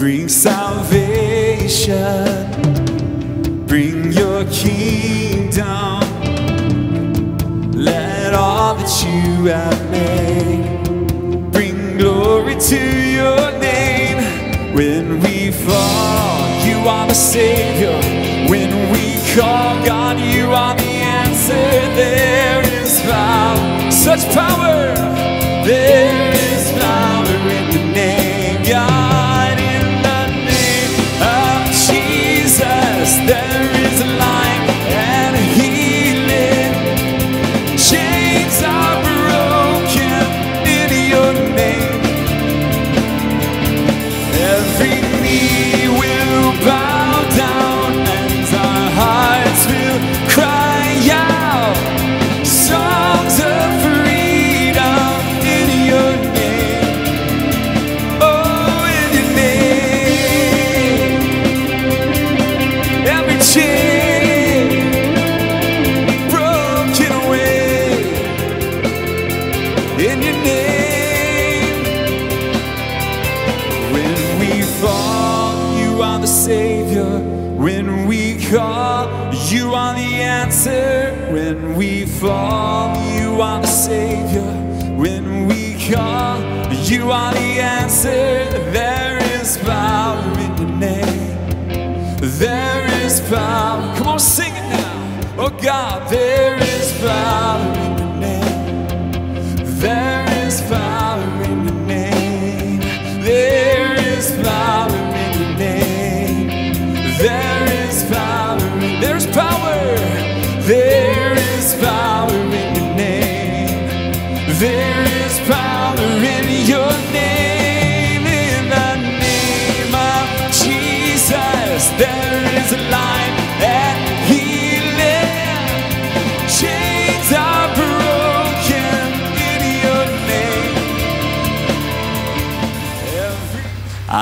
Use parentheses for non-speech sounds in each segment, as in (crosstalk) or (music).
Bring salvation. Bring your kingdom. Let all that you have made bring glory to your name. When we fall, you are the Savior. When we call God, you are the answer. There is power, such power. There God,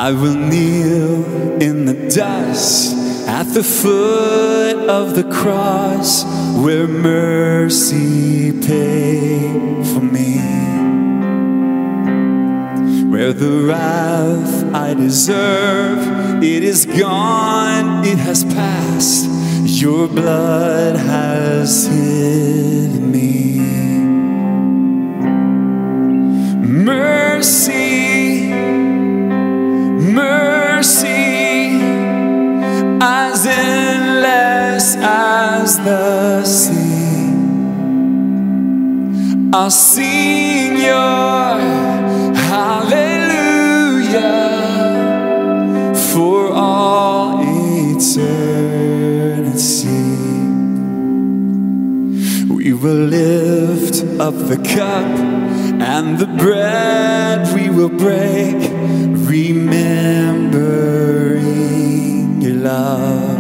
I will kneel in the dust at the foot of the cross where mercy paid for me. Where the wrath I deserve, it is gone, it has passed. Your blood has hidden me. Mercy, mercy, as endless as the sea. I'll sing your hallelujah for all eternity. We will lift up the cup and the bread we will break, remembering your love.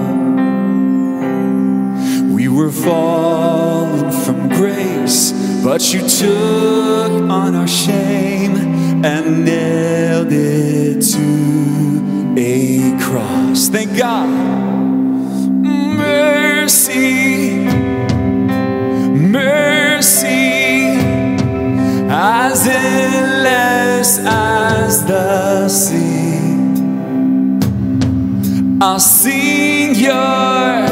We were fallen from grace, but you took on our shame and nailed it to a cross. Thank God. Mercy, mercy, as endless as the I'll sing your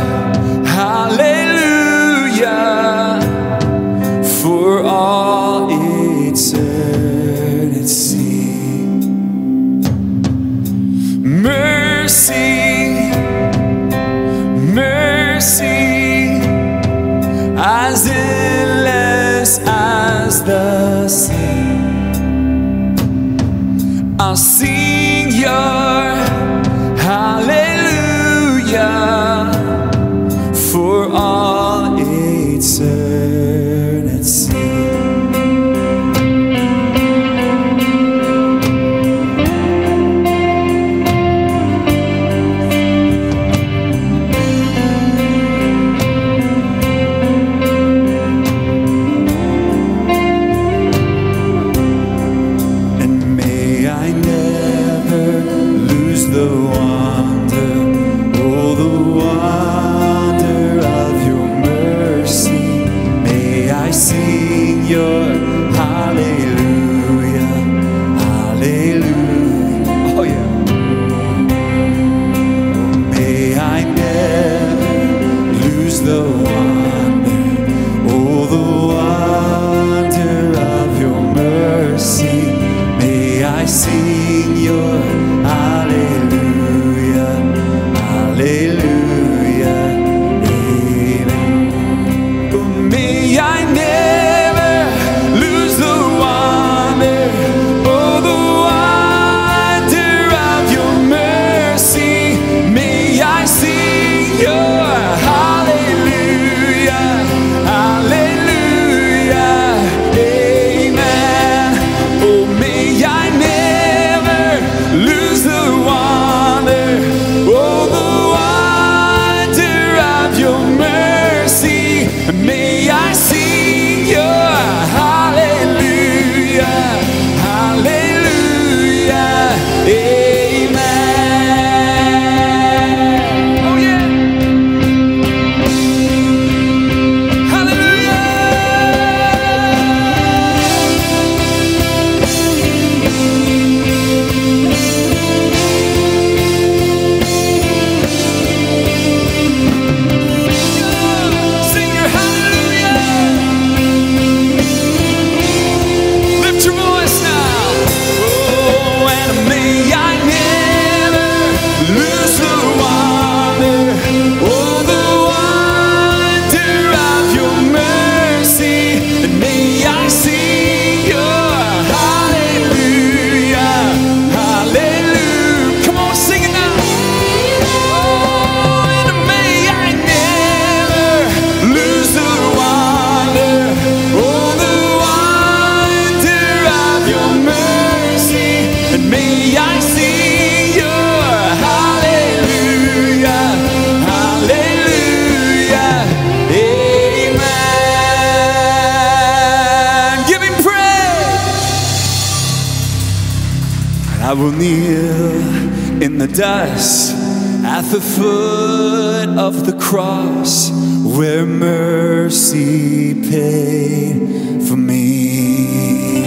where mercy paid for me.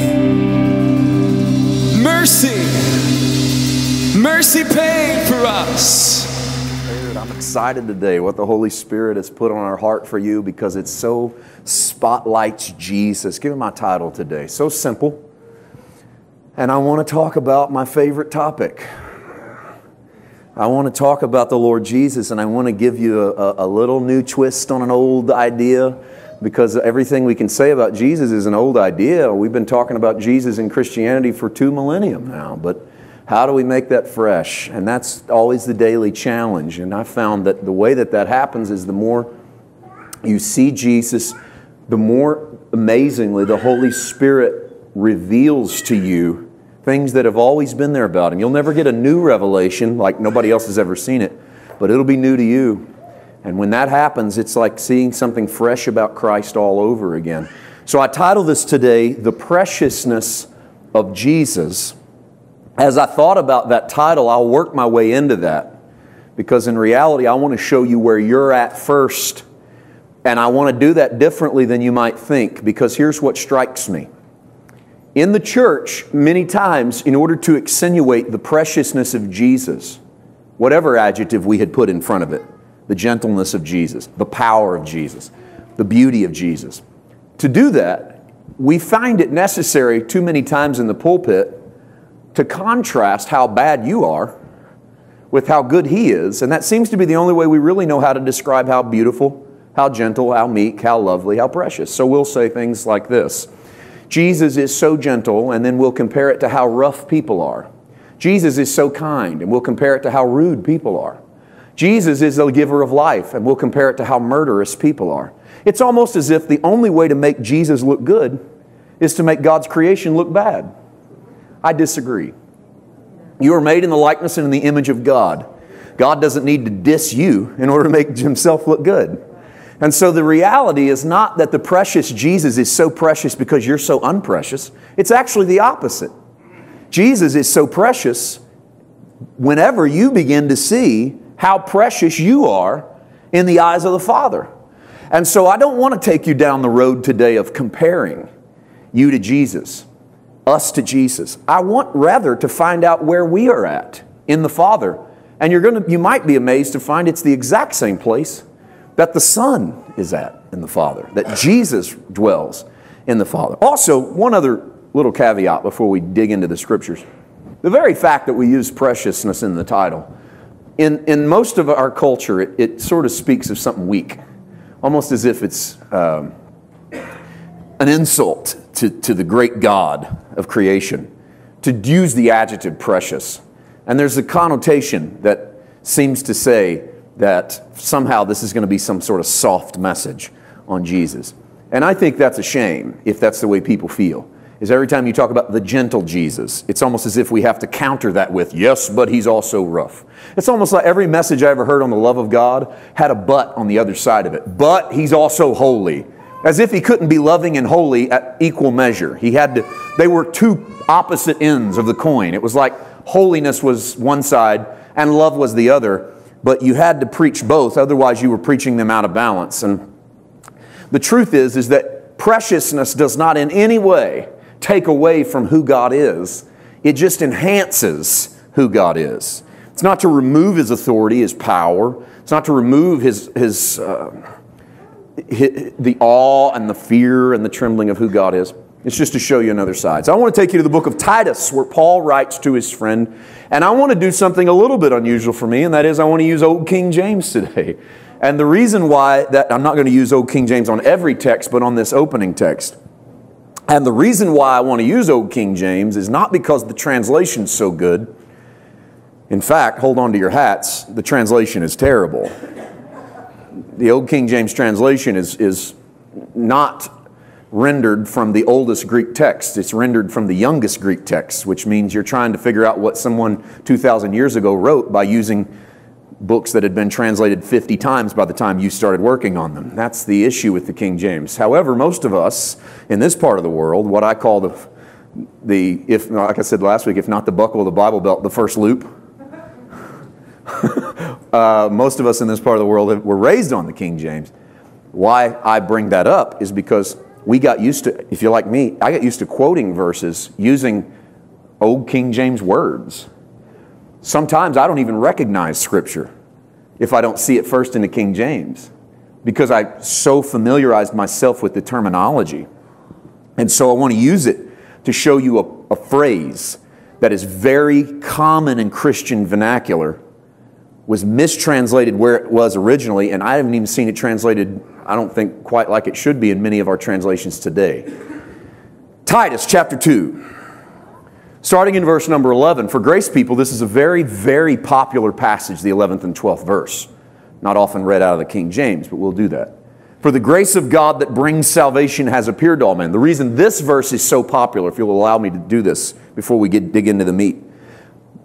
Mercy, mercy paid for us. I'm excited today what the Holy Spirit has put on our heart for you because it so spotlights Jesus. Give me my title today. So simple. And I want to talk about my favorite topic. I want to talk about the Lord Jesus, and I want to give you a, a, little new twist on an old idea because everything we can say about Jesus is an old idea. We've been talking about Jesus in Christianity for two millennium now, but how do we make that fresh? And that's always the daily challenge. And I found that the way that that happens is the more you see Jesus, the more amazingly the Holy Spirit reveals to you things that have always been there about him. You'll never get a new revelation like nobody else has ever seen it, but it'll be new to you. And when that happens, it's like seeing something fresh about Christ all over again. So I title this today, The Preciousness of Jesus. As I thought about that title, I'll work my way into that because in reality, I want to show you where you're at first. And I want to do that differently than you might think because here's what strikes me in the church, many times, in order to accentuate the preciousness of Jesus, whatever adjective we had put in front of it, the gentleness of Jesus, the power of Jesus, the beauty of Jesus, to do that, we find it necessary too many times in the pulpit to contrast how bad you are with how good He is. And that seems to be the only way we really know how to describe how beautiful, how gentle, how meek, how lovely, how precious. So we'll say things like this. Jesus is so gentle, and then we'll compare it to how rough people are. Jesus is so kind, and we'll compare it to how rude people are. Jesus is the giver of life, and we'll compare it to how murderous people are. It's almost as if the only way to make Jesus look good is to make God's creation look bad. I disagree. You are made in the likeness and in the image of God. God doesn't need to diss you in order to make himself look good. And so the reality is not that the precious Jesus is so precious because you're so unprecious. It's actually the opposite. Jesus is so precious whenever you begin to see how precious you are in the eyes of the Father. And so I don't want to take you down the road today of comparing you to Jesus, us to Jesus. I want rather to find out where we are at in the Father. And you're going to you might be amazed to find it's the exact same place that the Son is at in the Father, that Jesus dwells in the Father. Also, one other little caveat before we dig into the scriptures. The very fact that we use preciousness in the title, in, in most of our culture, it, it sort of speaks of something weak, almost as if it's um, an insult to, to the great God of creation to use the adjective precious. And there's a connotation that seems to say that somehow this is going to be some sort of soft message on Jesus. And I think that's a shame if that's the way people feel. Is every time you talk about the gentle Jesus, it's almost as if we have to counter that with, yes, but he's also rough. It's almost like every message I ever heard on the love of God had a but on the other side of it. But he's also holy. As if he couldn't be loving and holy at equal measure. He had to, they were two opposite ends of the coin. It was like holiness was one side and love was the other but you had to preach both, otherwise you were preaching them out of balance. And the truth is, is that preciousness does not in any way take away from who God is. It just enhances who God is. It's not to remove his authority, his power. It's not to remove his, his, uh, his, the awe and the fear and the trembling of who God is. It's just to show you another side. So I want to take you to the book of Titus, where Paul writes to his friend. And I want to do something a little bit unusual for me, and that is I want to use Old King James (laughs) today. And the reason why that I'm not going to use Old King James on every text, but on this opening text. And the reason why I want to use Old King James is not because the translation's so good. In fact, hold on to your hats, the translation is terrible. The Old King James translation is, is not rendered from the oldest Greek text. It's rendered from the youngest Greek text, which means you're trying to figure out what someone 2,000 years ago wrote by using books that had been translated 50 times by the time you started working on them. That's the issue with the King James. However, most of us in this part of the world, what I call the, the if like I said last week, if not the buckle of the Bible belt, the first loop. (laughs) uh, most of us in this part of the world were raised on the King James. Why I bring that up is because we got used to, if you're like me, I got used to quoting verses using old King James words. Sometimes I don't even recognize Scripture if I don't see it first in the King James because I so familiarized myself with the terminology. And so I want to use it to show you a, a phrase that is very common in Christian vernacular, was mistranslated where it was originally, and I haven't even seen it translated, I don't think, quite like it should be in many of our translations today. Titus chapter 2. Starting in verse number 11, for grace people, this is a very, very popular passage, the 11th and 12th verse. Not often read out of the King James, but we'll do that. For the grace of God that brings salvation has appeared to all men. The reason this verse is so popular, if you'll allow me to do this before we get, dig into the meat,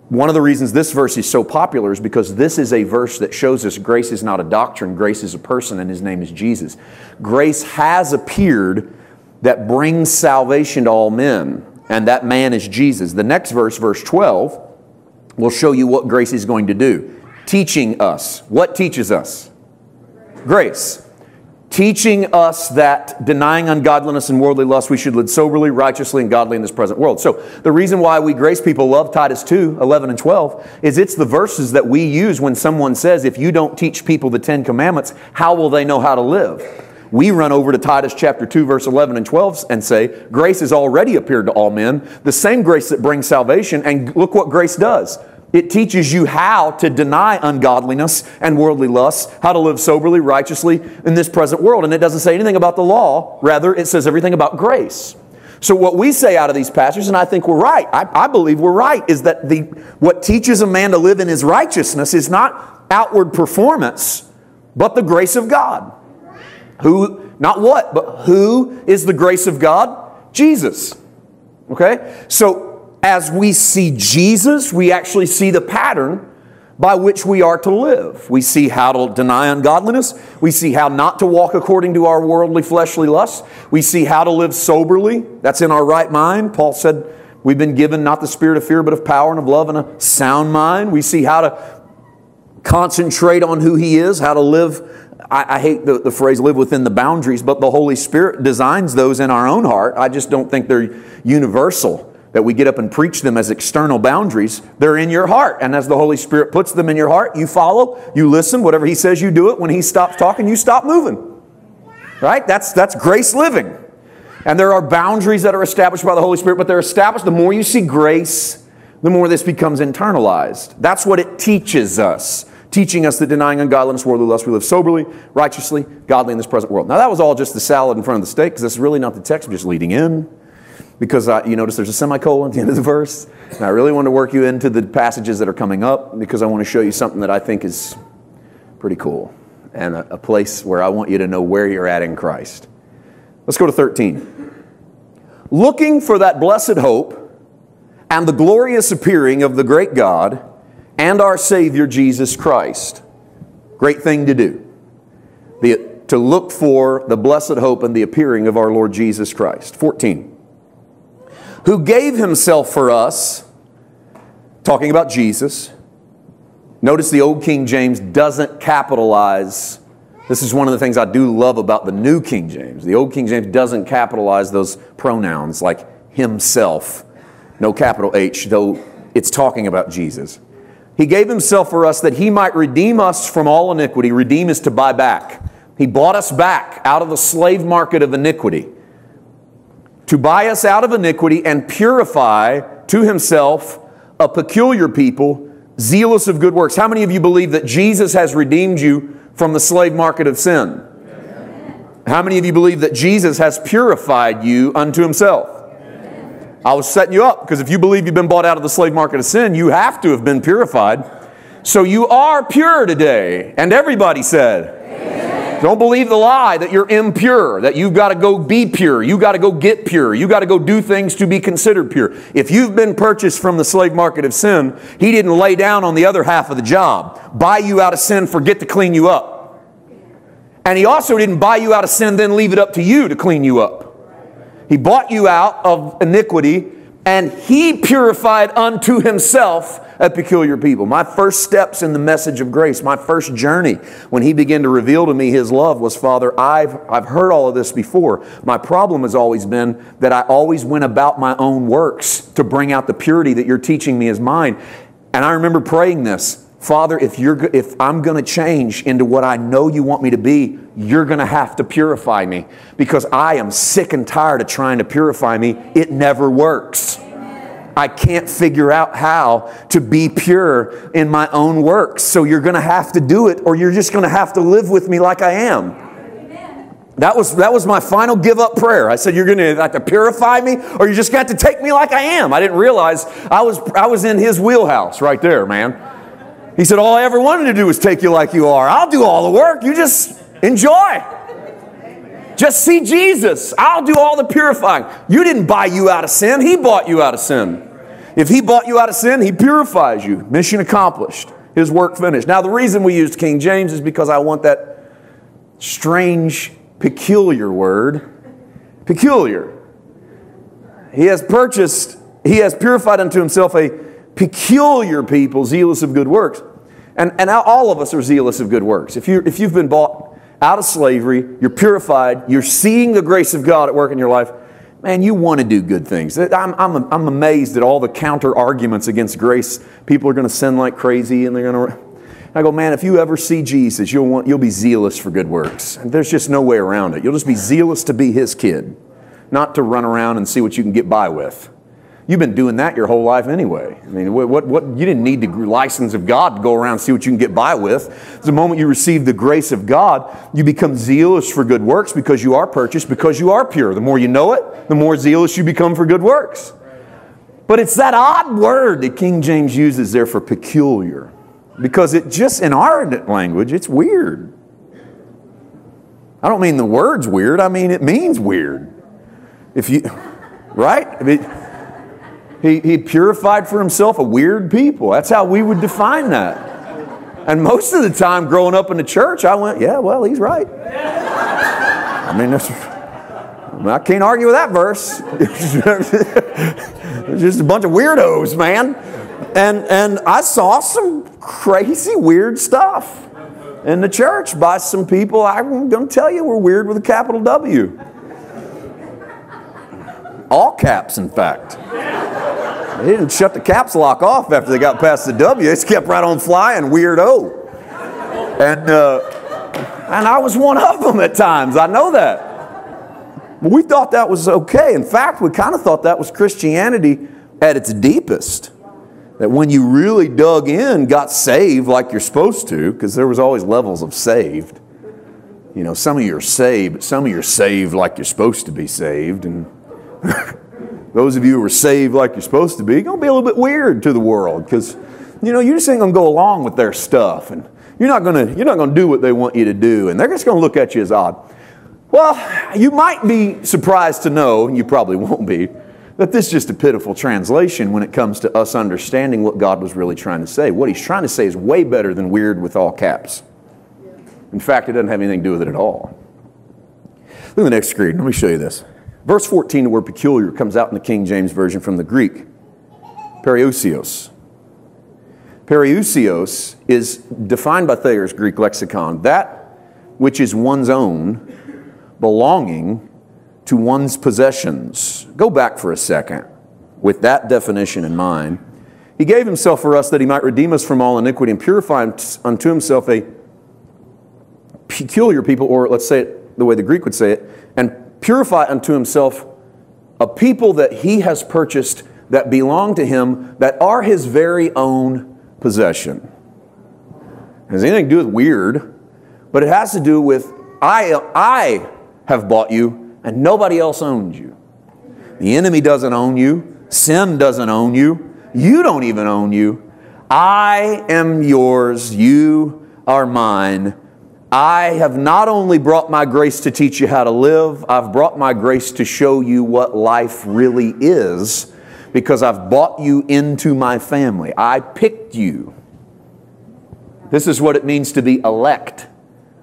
one of the reasons this verse is so popular is because this is a verse that shows us grace is not a doctrine, grace is a person, and his name is Jesus. Grace has appeared that brings salvation to all men and that man is Jesus. The next verse, verse 12, will show you what grace is going to do. Teaching us. What teaches us? Grace. Teaching us that denying ungodliness and worldly lust, we should live soberly, righteously, and godly in this present world. So, the reason why we grace people love Titus 2 11 and 12 is it's the verses that we use when someone says, If you don't teach people the Ten Commandments, how will they know how to live? we run over to Titus chapter 2, verse 11 and 12 and say, Grace has already appeared to all men, the same grace that brings salvation. And look what grace does. It teaches you how to deny ungodliness and worldly lusts, how to live soberly, righteously in this present world. And it doesn't say anything about the law. Rather, it says everything about grace. So what we say out of these passages, and I think we're right, I, I, believe we're right, is that the what teaches a man to live in his righteousness is not outward performance, but the grace of God. Who, not what, but who is the grace of God? Jesus. Okay? So as we see Jesus, we actually see the pattern by which we are to live. We see how to deny ungodliness. We see how not to walk according to our worldly, fleshly lusts. We see how to live soberly. That's in our right mind. Paul said, We've been given not the spirit of fear, but of power and of love and a sound mind. We see how to concentrate on who He is, how to live I, I hate the, the phrase live within the boundaries, but the Holy Spirit designs those in our own heart. I just don't think they're universal that we get up and preach them as external boundaries. They're in your heart. And as the Holy Spirit puts them in your heart, you follow, you listen, whatever He says, you do it. When He stops talking, you stop moving. Right? That's, that's grace living. And there are boundaries that are established by the Holy Spirit, but they're established. The more you see grace, the more this becomes internalized. That's what it teaches us teaching us that denying ungodliness, worldly lust, we live soberly, righteously, godly in this present world. Now, that was all just the salad in front of the steak because this is really not the text, I'm just leading in. Because uh, you notice there's a semicolon at the end of the verse. And I really want to work you into the passages that are coming up because I want to show you something that I think is pretty cool and a, a place where I want you to know where you're at in Christ. Let's go to 13. Looking for that blessed hope and the glorious appearing of the great God and our Savior Jesus Christ. Great thing to do. The, to look for the blessed hope and the appearing of our Lord Jesus Christ. 14. Who gave himself for us, talking about Jesus. Notice the old King James doesn't capitalize. This is one of the things I do love about the new King James. The old King James doesn't capitalize those pronouns like himself, no capital H, though it's talking about Jesus. He gave himself for us that he might redeem us from all iniquity. Redeem is to buy back. He bought us back out of the slave market of iniquity. To buy us out of iniquity and purify to himself a peculiar people, zealous of good works. How many of you believe that Jesus has redeemed you from the slave market of sin? How many of you believe that Jesus has purified you unto himself? I was setting you up because if you believe you've been bought out of the slave market of sin, you have to have been purified. So you are pure today. And everybody said. Don't believe the lie that you're impure, that you've got to go be pure, you got to go get pure, you got to go do things to be considered pure. If you've been purchased from the slave market of sin, He didn't lay down on the other half of the job, buy you out of sin, forget to clean you up. And He also didn't buy you out of sin, then leave it up to you to clean you up. He bought you out of iniquity and he purified unto himself a peculiar people. My first steps in the message of grace, my first journey when he began to reveal to me his love was, Father, I've, I've heard all of this before. My problem has always been that I always went about my own works to bring out the purity that you're teaching me is mine. And I remember praying this Father, if, you're, if I'm going to change into what I know you want me to be, you're going to have to purify me because I am sick and tired of trying to purify me. It never works. I can't figure out how to be pure in my own works. So you're going to have to do it, or you're just going to have to live with me like I am. That was, that was my final give up prayer. I said, You're going to have to purify me, or you're just going to have to take me like I am. I didn't realize I was, I was in his wheelhouse right there, man. He said, All I ever wanted to do was take you like you are. I'll do all the work. You just enjoy. Just see Jesus. I'll do all the purifying. You didn't buy you out of sin, He bought you out of sin. If He bought you out of sin, He purifies you. Mission accomplished. His work finished. Now, the reason we used King James is because I want that strange, peculiar word. Peculiar. He has purchased, He has purified unto Himself a peculiar people, zealous of good works. And, and all of us are zealous of good works. If, you, if you've been bought out of slavery, you're purified, you're seeing the grace of God at work in your life, man, you want to do good things. I'm, I'm, I'm amazed at all the counter arguments against grace. People are going to sin like crazy and they're going to. I go, man, if you ever see Jesus, you'll, want, you'll be zealous for good works. And there's just no way around it. You'll just be zealous to be his kid, not to run around and see what you can get by with. You've been doing that your whole life anyway. I mean, what, what, what, you didn't need the license of God to go around and see what you can get by with. The moment you receive the grace of God, you become zealous for good works because you are purchased, because you are pure. The more you know it, the more zealous you become for good works. But it's that odd word that King James uses there for peculiar. Because it just, in our language, it's weird. I don't mean the word's weird, I mean it means weird. If you, (laughs) right? I mean, he, he purified for himself a weird people. That's how we would define that. And most of the time growing up in the church, I went, yeah, well, he's right. I mean, that's, I can't argue with that verse. (laughs) it's just a bunch of weirdos, man. And, and I saw some crazy, weird stuff in the church by some people I'm going to tell you were weird with a capital W. All caps, in fact. They didn't shut the caps lock off after they got past the W. They just kept right on flying, weirdo. And, uh, and I was one of them at times. I know that. But we thought that was okay. In fact, we kind of thought that was Christianity at its deepest. That when you really dug in, got saved like you're supposed to, because there was always levels of saved. You know, some of you are saved, but some of you are saved like you're supposed to be saved. And (laughs) those of you who are saved like you're supposed to be, going to be a little bit weird to the world because, you know, you just ain't going to go along with their stuff. And you're not going to, you're not going to do what they want you to do. And they're just going to look at you as odd. Well, you might be surprised to know, and you probably won't be, that this is just a pitiful translation when it comes to us understanding what God was really trying to say. What he's trying to say is way better than weird with all caps. In fact, it doesn't have anything to do with it at all. Look at the next screen. Let me show you this. Verse 14, the word peculiar comes out in the King James Version from the Greek. Periousios. Periousios is defined by Thayer's Greek lexicon, that which is one's own, belonging to one's possessions. Go back for a second with that definition in mind. He gave himself for us that he might redeem us from all iniquity and purify unto himself a peculiar people, or let's say it the way the Greek would say it, and purify unto himself a people that he has purchased that belong to him that are his very own possession. It has anything to do with weird, but it has to do with I, I have bought you and nobody else owns you. The enemy doesn't own you, sin doesn't own you, you don't even own you. I am yours, you are mine I have not only brought my grace to teach you how to live, I've brought my grace to show you what life really is because I've brought you into my family. I picked you. This is what it means to be elect.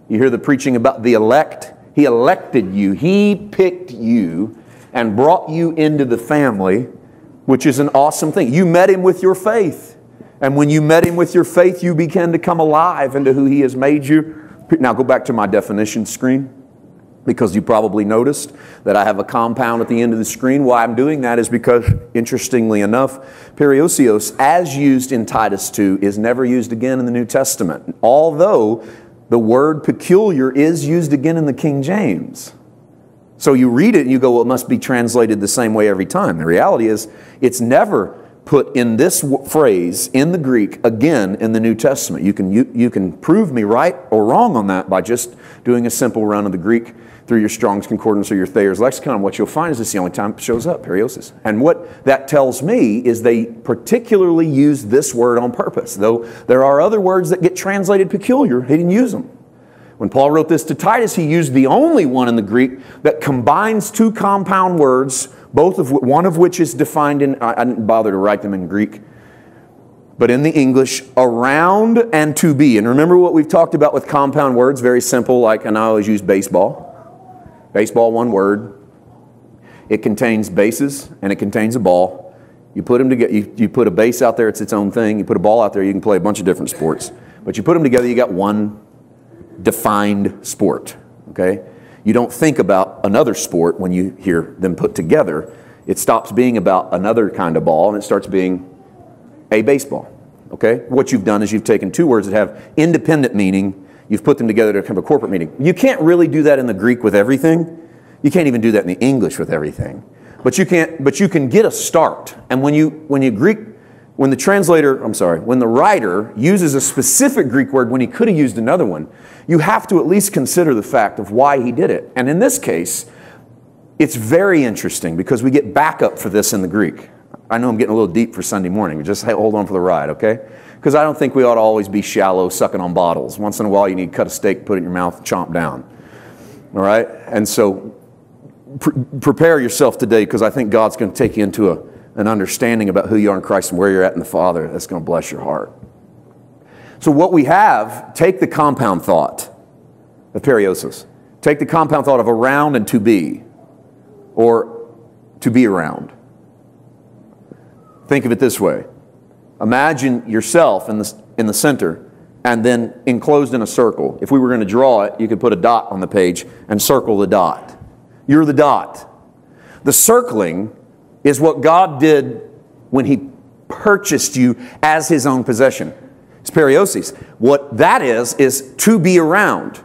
You hear the preaching about the elect? He elected you, He picked you and brought you into the family which is an awesome thing. You met him with your faith. And when you met him with your faith, you began to come alive into who he has made you. Now go back to my definition screen because you probably noticed that I have a compound at the end of the screen. Why I'm doing that is because, interestingly enough, periousios, as used in Titus 2, is never used again in the New Testament, although the word peculiar is used again in the King James. So you read it and you go, well, it must be translated the same way every time. The reality is, it's never put in this phrase in the Greek again in the New Testament. You can, you, you can prove me right or wrong on that by just doing a simple run of the Greek through your Strong's Concordance or your Thayer's Lexicon, what you'll find is it's the only time it shows up, periosis. And what that tells me is they particularly use this word on purpose. Though there are other words that get translated peculiar, he didn't use them. When Paul wrote this to Titus, he used the only one in the Greek that combines two compound words, both of one of which is defined in, I didn't bother to write them in Greek, but in the English, around and to be. And remember what we've talked about with compound words, very simple, like, and I always use baseball. Baseball, one word. It contains bases and it contains a ball. You put them together. You, you put a base out there, it's its own thing. You put a ball out there, you can play a bunch of different sports. But you put them together, you got one defined sport. Okay? You don't think about another sport when you hear them put together. It stops being about another kind of ball and it starts being a baseball. Okay? What you've done is you've taken two words that have independent meaning You've put them together to come to a corporate meeting. You can't really do that in the Greek with everything. You can't even do that in the English with everything. But you can't but you can get a start. And when you when you Greek when the translator, I'm sorry, when the writer uses a specific Greek word when he could have used another one, you have to at least consider the fact of why he did it. And in this case, it's very interesting because we get backup for this in the Greek. I know I'm getting a little deep for Sunday morning. Just hold on for the ride, okay? Because I don't think we ought to always be shallow, sucking on bottles. Once in a while, you need to cut a steak, put it in your mouth, chomp down. All right? And so prepare yourself today because I think God's going to take you into a, an understanding about who you are in Christ and where you're at in the Father. That's going to bless your heart. So, what we have, take the compound thought of periosis. Take the compound thought of around and to be, or to be around. Think of it this way Imagine yourself in the, in the center and then enclosed in a circle. If we were going to draw it, you could put a dot on the page and circle the dot. You're the dot. The circling is what God did when He purchased you as His own possession. It's periosis. What that is, is to be around.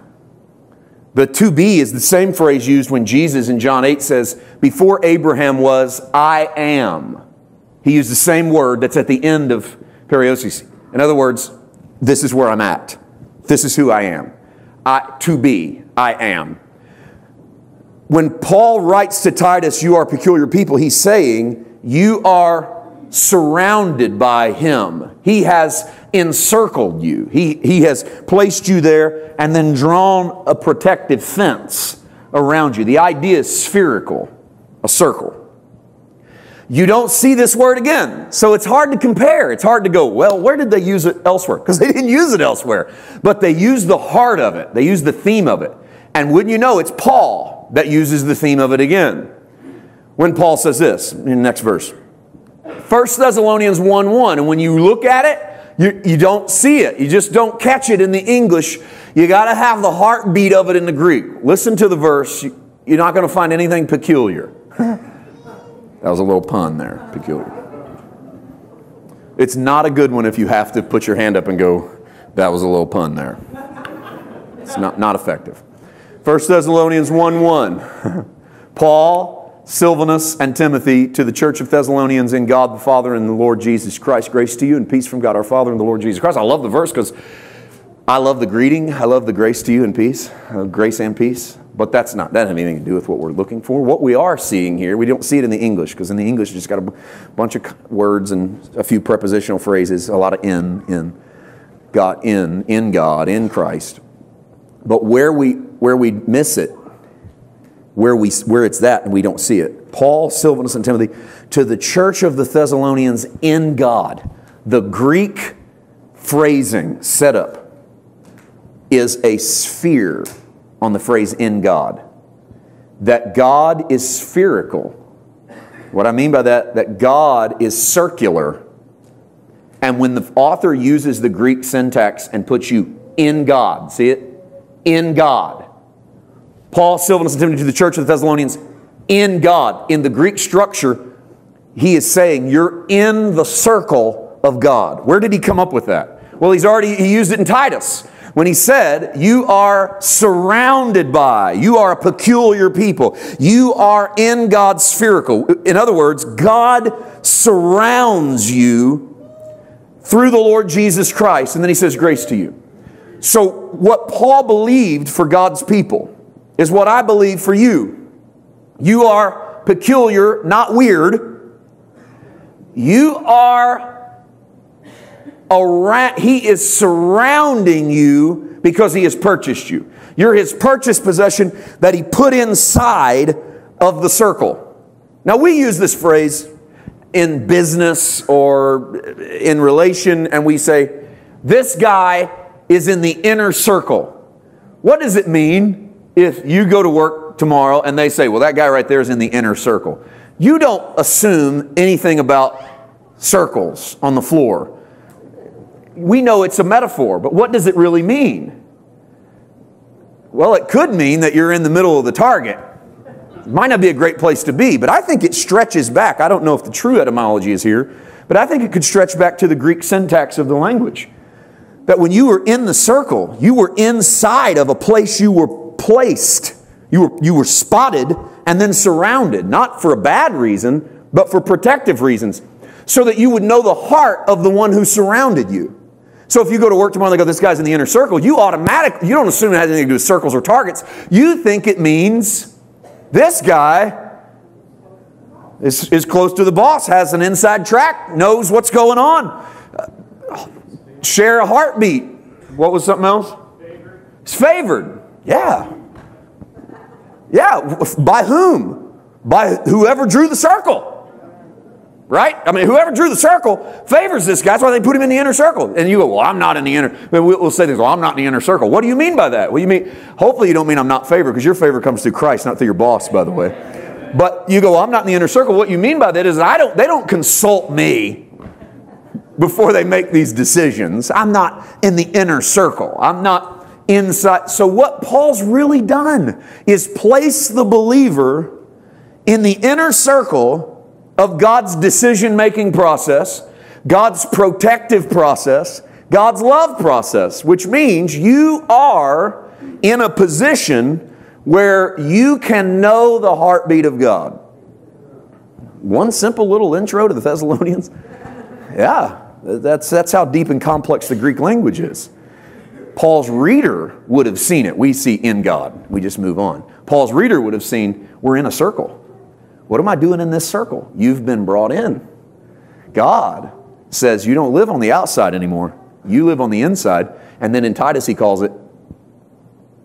The to be is the same phrase used when Jesus in John 8 says, Before Abraham was, I am. He used the same word that's at the end of periosis. In other words, this is where I'm at. This is who I am. I, to be, I am. When Paul writes to Titus, You are peculiar people, he's saying, You are surrounded by him. He has encircled you, he, he has placed you there and then drawn a protective fence around you. The idea is spherical, a circle you don't see this word again. So it's hard to compare. It's hard to go, well, where did they use it elsewhere? Because they didn't use it elsewhere. But they used the heart of it, they used the theme of it. And wouldn't you know, it's That uses the theme of it again. When Paul says this in the next verse 1 Thessalonians 1 1, and when you look at it, you, you don't see it. You just don't catch it in the English. You got to have the heartbeat of it in the Greek. Listen to the verse. You're not going to find anything peculiar. (laughs) That was a little pun there, peculiar. It's not a good one if you have to put your hand up and go, that was a little pun there. It's not, not effective. 1 Thessalonians 1 1. (laughs) Paul, Silvanus, and Timothy to the church of Thessalonians in God the Father and the Lord Jesus Christ. Grace to you and peace from God our Father and the Lord Jesus Christ. I love the verse because I love the greeting. I love the grace to you and peace, uh, grace and peace. But that's not, that have anything to do with what we're looking for. What we are seeing here, we don't see it in the English, because in the English, you just got a bunch of words and a few prepositional phrases, a lot of in, in, God, in, in God, in Christ. But where we, where we miss it, where, we, where it's that and we don't see it. Paul, Silvanus, and Timothy, to the church of the Thessalonians in God. The Greek phrasing, setup, is a sphere on the phrase in God. That God is spherical What I mean by that, that God is circular. And when the author uses the Greek syntax and puts you in God, see it? In God. Paul, Silvanus, and Timothy to the church of the Thessalonians, in God. In the Greek structure, he is saying you're in the circle of God. Where did he come up with that? Well, he's already he used it in Titus when he said, You are surrounded by, you are a peculiar people, you are in God's spherical. In other words, God surrounds you through the Lord Jesus Christ. And then he says, Grace to you. So, what Paul believed for God's people is what I believe for you. You are peculiar, not weird. You are around, he is surrounding you because he has purchased you. You're his purchased possession that he put inside of the circle. Now, we use this phrase in business or in relation, and we say, This guy is in the inner circle. What does it mean if you go to work tomorrow and they say, Well, that guy right there is in the inner circle? You don't assume anything about circles on the floor we know it's a metaphor, but what does it really mean? Well, it could mean that you're in the middle of the target. It might not be a great place to be, but I think it stretches back. I don't know if the true etymology is here, but I think it could stretch back to the Greek syntax of the language. That when you were in the circle, you were inside of a place you were placed. You were, you were spotted and then surrounded, not for a bad reason, but for protective reasons, so that you would know the heart of the one who surrounded you. So if you go to work tomorrow and they go, this guy's in the inner circle, you automatically, you don't assume it has anything to do with circles or targets. You think it means this guy is, is close to the boss, has an inside track, knows what's going on. Uh, share a heartbeat. What was something else? Favored. It's favored. Yeah. Yeah. By whom? By whoever drew the circle. Right? I mean, whoever drew the circle favors this guy. That's why they put him in the inner circle. And you go, well, I'm not in the inner. We'll say this, well, I'm not in the inner circle. What do you mean by that? Well, you mean, hopefully you don't mean I'm not favored because your favor comes through Christ, not through your boss, by the way. But you go, well, I'm not in the inner circle. What you mean by that is I don't, they don't consult me before they make these decisions. I'm not in the inner circle. I'm not inside. So what Paul's really done is place the believer in the inner circle of God's decision making process, God's protective process, God's love process, which means you are in a position where you can know the heartbeat of God. One simple little intro to the Thessalonians. (laughs) Yeah, that's, that's how deep and complex the Greek language is. Paul's reader would have seen it. We see in God. We just move on. Paul's reader would have seen we're in a circle. What am I doing in this circle? You've been brought in. God says you don't live on the outside anymore. You live on the inside. And then in Titus, he calls it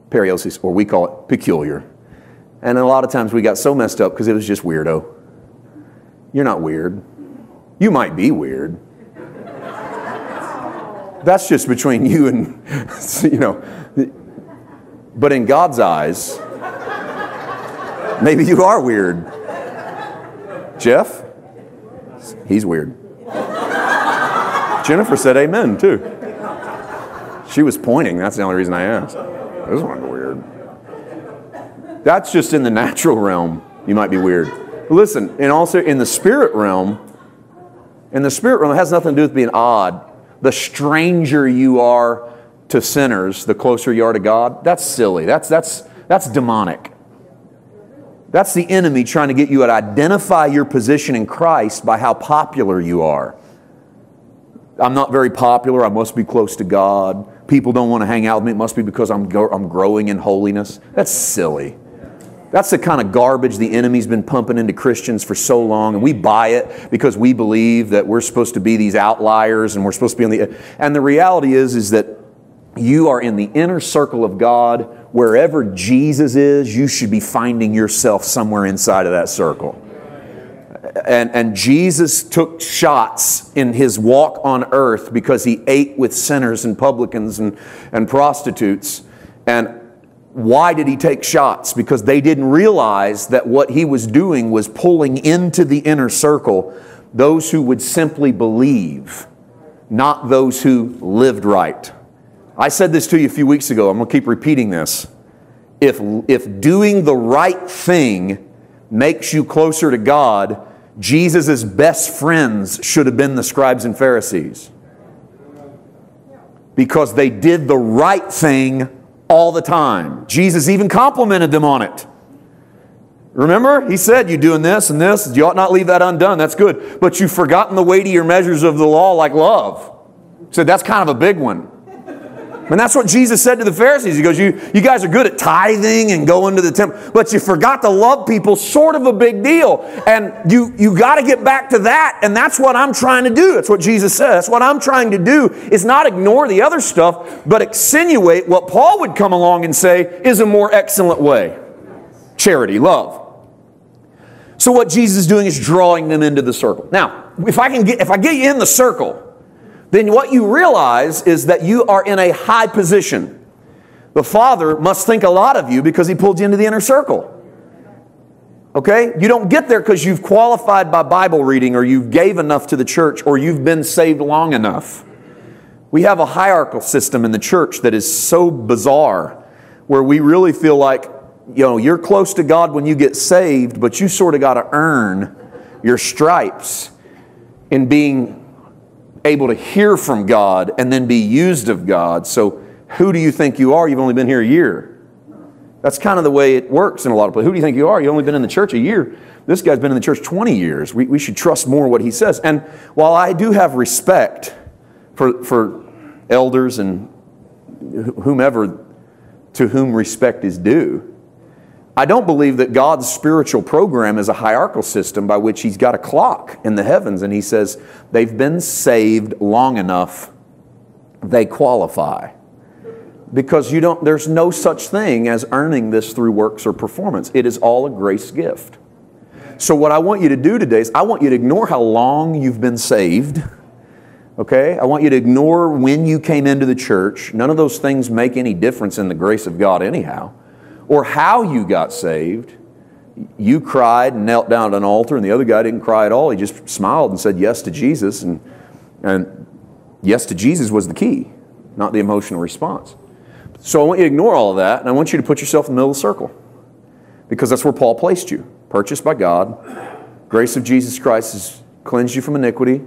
periousios, or we call it peculiar. And a lot of times we got so messed up because it was just weirdo. You're not weird. You might be weird. That's just between you and, (laughs) you know. But in God's eyes, maybe you are weird. Jeff, he's weird. Jennifer said amen too. She was pointing. That's the only reason I asked. This one's weird. That's just in the natural realm. You might be weird. Listen, and also in the spirit realm, in the spirit realm, it has nothing to do with being odd. The stranger you are to sinners, the closer you are to God, that's silly. That's, that's, that's demonic. That's the enemy trying to get you to identify your position in Christ by how popular you are. I'm not very popular. I must be close to God. People don't want to hang out with me. It must be because I'm, I'm growing in holiness. That's silly. That's the kind of garbage the enemy's been pumping into Christians for so long, and we buy it because we believe that we're supposed to be these outliers and we're supposed to be on the. And the reality is, is that you are in the inner circle of God wherever Jesus is, you should be finding yourself somewhere inside of that circle. And, and Jesus took shots in his walk on earth because he ate with sinners and publicans and, and prostitutes. And Why did he take shots? Because they didn't realize that what he was doing was pulling into the inner circle those who would simply believe, not those who lived right. I said this to you a few weeks ago. I'm going to keep repeating this. If, if doing the right thing makes you closer to God, Jesus' best friends should have been the scribes and Pharisees. Because they did the right thing all the time. Jesus even complimented them on it. Remember, he said, You doing this and this, you ought not leave that undone. That's good. But you've forgotten the weightier measures of the law like love. He said, That's kind of a big one. And that's what Jesus said to the Pharisees. He goes, you, you guys are good at tithing and going to the temple, but you forgot to love people, sort of a big deal. And you, you got to get back to that. And that's what I'm trying to do. That's what Jesus said. That's what I'm trying to do is not ignore the other stuff, but accentuate what Paul would come along and say is a more excellent way charity, love. So what Jesus is doing is drawing them into the circle. Now, if I can get if I get you in the circle, then what you realize is that you are in a high position. The Father must think a lot of you because He pulled you into the inner circle. Okay? You don't get there because you've qualified by Bible reading or you gave enough to the church or you've been saved long enough. We have a hierarchical system in the church that is so bizarre where we really feel like, you know, you're close to God when you get saved, but you sort of got to earn your stripes in being able to hear from God and then be used of God. So, who do you think you are? You've only been here a year. That's kind of the way it works in a lot of places. Who do you think you are? You've only been in the church a year. This guy's been in the church 20 years. We, we should trust more what he says. And while I do have respect for, for elders and whomever to whom respect is due, I don't believe that God's spiritual program is a hierarchical system by which He's got a clock in the heavens and He says they've been saved long enough, they qualify. Because you don't, there's no such thing as earning this through works or performance. It is all a grace gift. So, what I want you to do today is I want you to ignore how long you've been saved. Okay? I want you to ignore when you came into the church. None of those things make any difference in the grace of God, anyhow or how you got saved. You cried and knelt down at an altar, and the other guy didn't cry at all. He just smiled and said yes to Jesus, and, and yes to Jesus was the key, not the emotional response. So I want you to ignore all of that, and I want you to put yourself in the middle of the circle because that's where Paul placed you. Purchased by God. Grace of Jesus Christ has cleansed you from iniquity.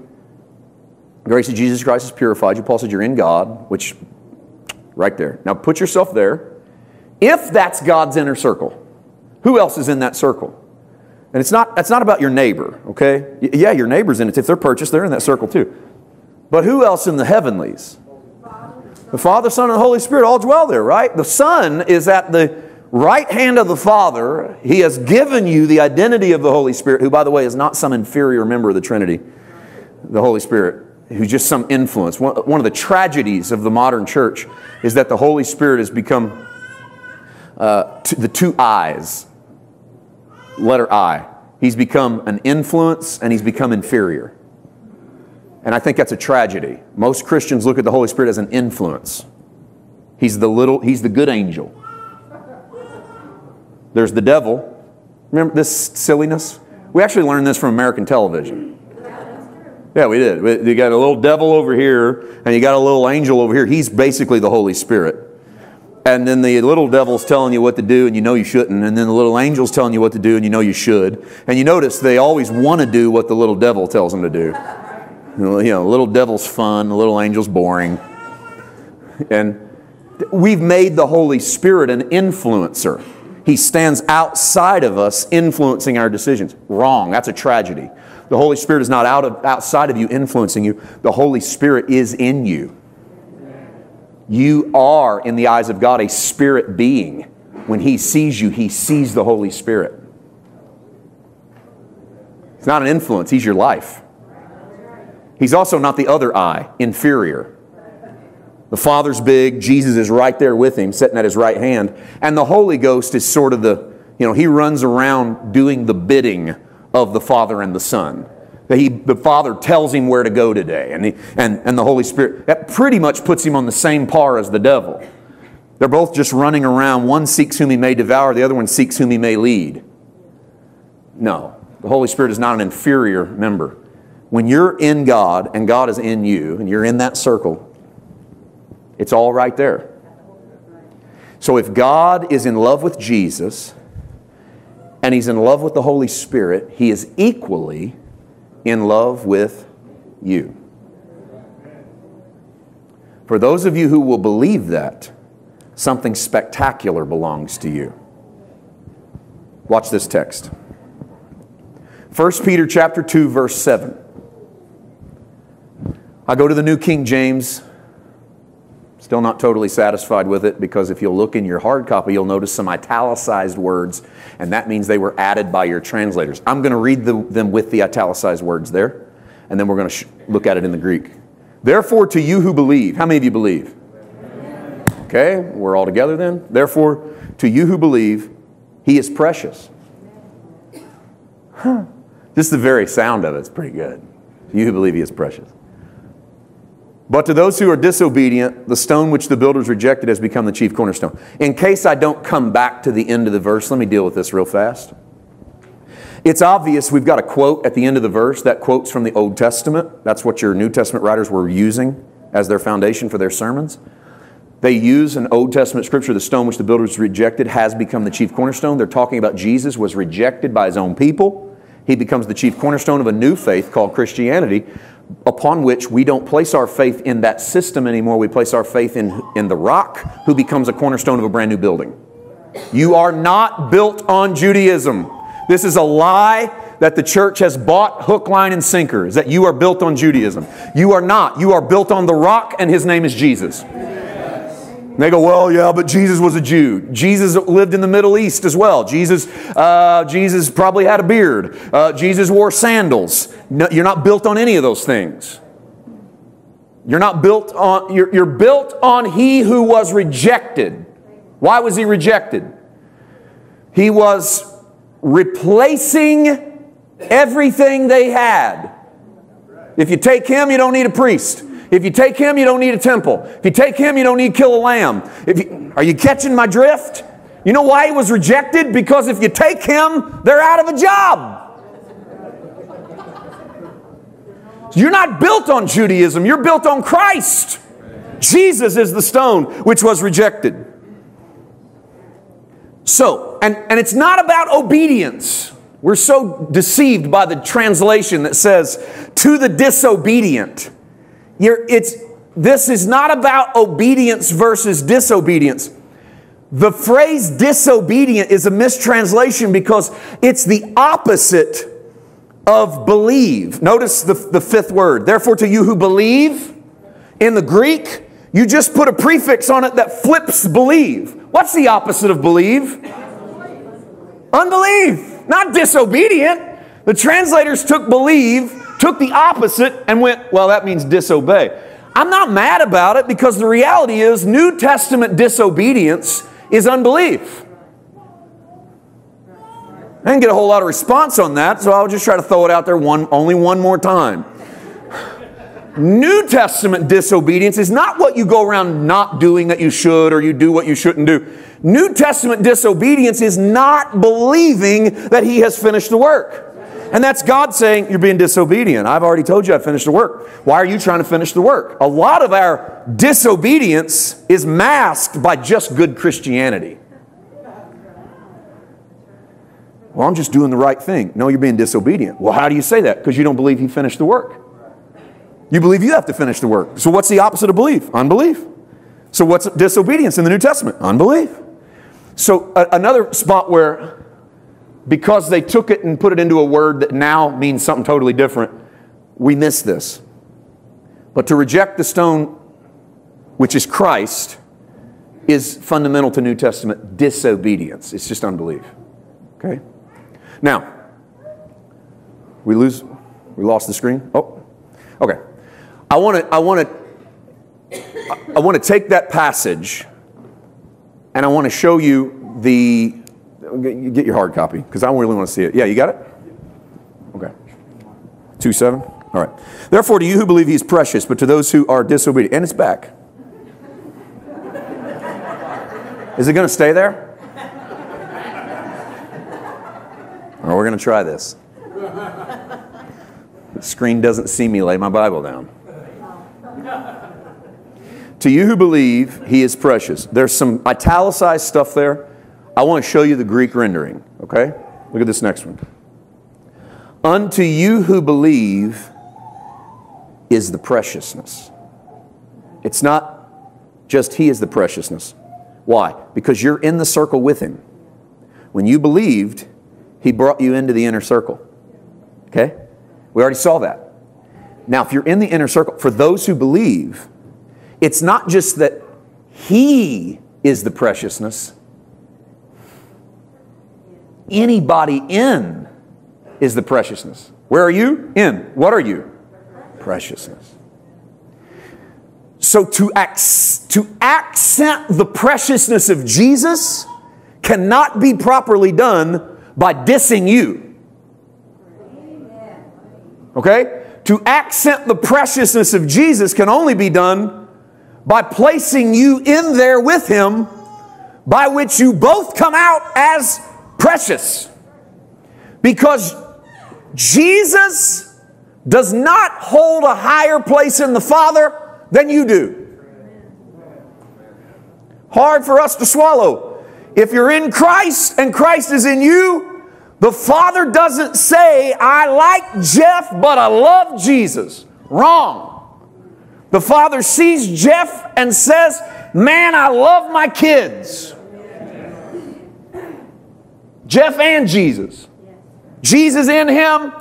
Grace of Jesus Christ has purified you. Paul said you're in God, which, right there. Now put yourself there. If that's God's inner circle, who else is in that circle? And it's not, that's not about your neighbor, okay? Yeah, your neighbor's in it. If they're purchased, they're in that circle too. But who else in the heavenlies? The Father, Son, and the Holy Spirit all dwell there, right? The Son is at the right hand of the Father. He has given you the identity of the Holy Spirit, who, by the way, is not some inferior member of the Trinity, the Holy Spirit, who's just some influence. One of the tragedies of the modern church is that the Holy Spirit has become uh, the two I's. Letter I. He's become an influence and he's become inferior. And I think that's a tragedy. Most Christians look at the Holy Spirit as an influence. He's the little, he's the good angel. There's the devil. Remember this silliness? We actually learned this from American television. Yeah, we did. You got a little devil over here, and you got a little angel over here. He's basically the Holy Spirit and then the little devil's telling you what to do and you know you shouldn't, and then the little angel's telling you what to do and you know you should. And you notice they always want to do what the little devil tells them to do. You know, little devil's fun, the little angel's boring. And we've made the Holy Spirit an influencer. He stands outside of us, influencing our decisions. Wrong. That's a tragedy. The Holy Spirit is not out of, outside of you, influencing you. The Holy Spirit is in you. You are, in the eyes of God, a spirit being. When He sees you, He sees the Holy Spirit. He's not an influence, He's your life. He's also not the other eye, inferior. The Father's big, Jesus is right there with Him, sitting at His right hand. And the Holy Ghost is sort of the, you know, He runs around doing the bidding of the Father and the Son. That he, the Father tells him where to go today, and, he, and, and the Holy Spirit. That pretty much puts him on the same par as the devil. They're both just running around. One seeks whom he may devour, the other one seeks whom he may lead. No, the Holy Spirit is not an inferior member. When you're in God and God is in you and you're in that circle, it's all right there. So if God is in love with Jesus and he's in love with the Holy Spirit, he is equally in love with you. For those of you who will believe that, something spectacular belongs to you. Watch this text. 1 Peter chapter 2 verse 7. I go to the New King James. Still not totally satisfied with it because if you'll look in your hard copy, you'll notice some italicized words, and that means they were added by your translators. I'm going to read the, them with the italicized words there, and then we're going to look at it in the Greek. Therefore, to you who believe, how many of you believe? Okay, we're all together then. Therefore, to you who believe, he is precious. Huh. Just the very sound of it's pretty good. You who believe he is precious. But to those who are disobedient, the stone which the builders rejected has become the chief cornerstone. In case I don't come back to the end of the verse, let me deal with this real fast. It's obvious we've got a quote at the end of the verse. That quote's from the Old Testament. That's what your New Testament writers were using as their foundation for their sermons. They use an Old Testament scripture, the stone which the builders rejected has become the chief cornerstone. They're talking about Jesus was rejected by his own people. He becomes the chief cornerstone of a new faith called Christianity, upon which we don't place our faith in that system anymore. We place our faith in, in the rock, who becomes a cornerstone of a brand new building. You are not built on Judaism. This is a lie that the church has bought hook, line, and sinker, is that you are built on Judaism. You are not. You are built on the rock, and his name is Jesus. And they go, well, yeah, but Jesus was a Jew. Jesus lived in the Middle East as well. Jesus, uh, Jesus probably had a beard. Uh, Jesus wore sandals. No, you're not built on any of those things. You're not built on, you're, you're built on he who was rejected. Why was he rejected? He was replacing everything they had. If you take him, you don't need a priest. If you take him, you don't need a temple. If you take him, you don't need to kill a lamb. If you, are you catching my drift? You know why he was rejected? Because if you take him, they're out of a job. You're not built on Judaism, you're built on Christ. Jesus is the stone which was rejected. So, and, and it's not about obedience. We're so deceived by the translation that says, to the disobedient. You're, it's, this is not about obedience versus disobedience. The phrase disobedient is a mistranslation because it's the opposite of believe. Notice the, the fifth word. Therefore, to you who believe, in the Greek, you just put a prefix on it that flips believe. What's the opposite of believe? Unbelief, not disobedient. The translators took believe took the opposite and went, well, that means disobey. I'm not mad about it because the reality is New Testament disobedience is unbelief. I didn't get a whole lot of response on that, so I'll just try to throw it out there one, only one more time. New Testament disobedience is not what you go around not doing that you should or you do what you shouldn't do. New Testament disobedience is not believing that He has finished the work. And that's God saying, You're being disobedient. I've already told you I finished the work. Why are you trying to finish the work? A lot of our disobedience is masked by just good Christianity. Well, I'm just doing the right thing. No, you're being disobedient. Well, how do you say that? Because you don't believe He finished the work. You believe you have to finish the work. So, what's the opposite of belief? Unbelief. So, what's disobedience in the New Testament? Unbelief. So, another spot where because they took it and put it into a word that now means something totally different, we miss this. But to reject the stone, which is Christ, is fundamental to New Testament disobedience. It's just unbelief. Okay? Now, we lose, we lost the screen. Oh, okay. I want to, I want to, I want to take that passage, and I want to show you the Get your hard copy because I really want to see it. Yeah, you got it? Okay. 2 7? All right. Therefore, to you who believe he is precious, but to those who are disobedient, and it's back. Is it going to stay there? Or we're going to try this. The screen doesn't see me lay my Bible down. To you who believe, he is precious. There's some italicized stuff there. I want to show you the Greek rendering, okay? Look at this next one. Unto you who believe is the preciousness. It's not just he is the preciousness. Why? Because you're in the circle with him. When you believed, he brought you into the inner circle. Okay? We already saw that. Now, if you're in the inner circle, for those who believe, it's not just that he is the preciousness, anybody in is the preciousness. Where are you? In. What are you? Preciousness. So to, ac- to accent the preciousness of Jesus cannot be properly done by dissing you. Okay? To accent the preciousness of Jesus can only be done by placing you in there with Him, by which you both come out as precious. Because Jesus does not hold a higher place in the Father than you do. Hard for us to swallow. If you're in Christ and Christ is in you, the Father doesn't say, I like Jeff, but I love Jesus. Wrong. The Father sees Jeff and says, Man, I love my kids. Jeff and Jesus. Jesus in him,